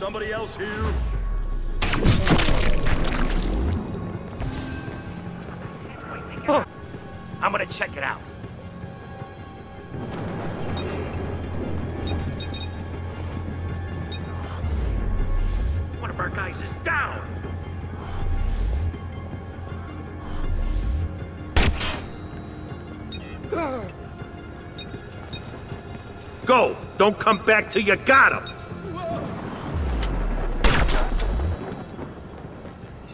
Somebody else here? Oh, I'm gonna check it out. One of our guys is down! Go! Don't come back till you got him!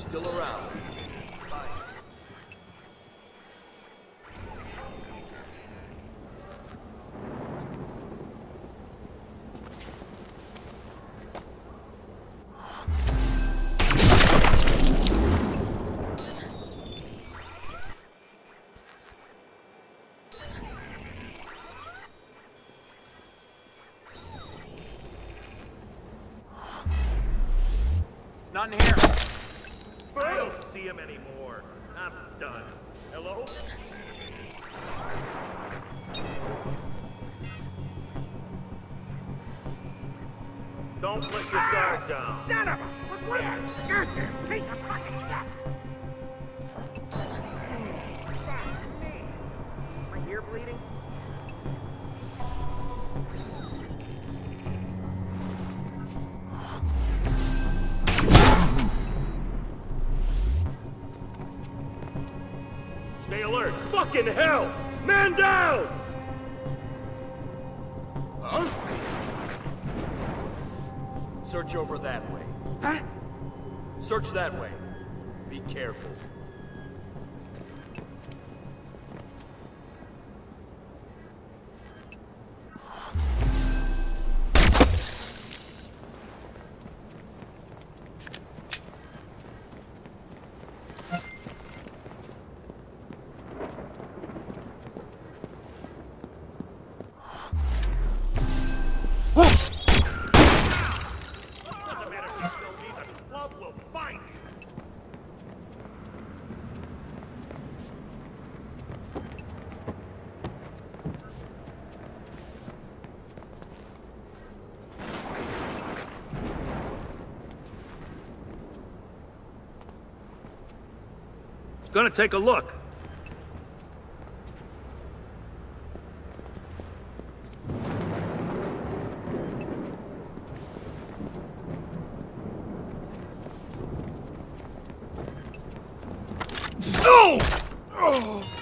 Still around. None here. I don't see him anymore. I'm done. Hello? Don't let your guard down. Son of a... Fucking hell! Man down! Huh? Search over that way. Huh? Search that way. Be careful. Gonna take a look. Oh! Oh!